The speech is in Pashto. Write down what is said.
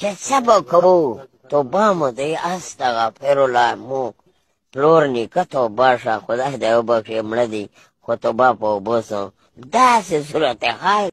كسبكوا توبه مو دی استغفر الله مو پلور نیکه توبه شه خدای دې وبخښي مړه دي خو توبه په اوبو سو داسې صورت حال